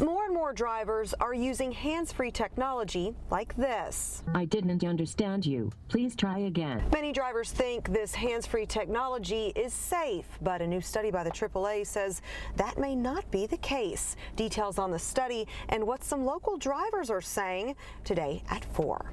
More and more drivers are using hands-free technology like this. I didn't understand you. Please try again. Many drivers think this hands-free technology is safe, but a new study by the AAA says that may not be the case. Details on the study and what some local drivers are saying today at 4.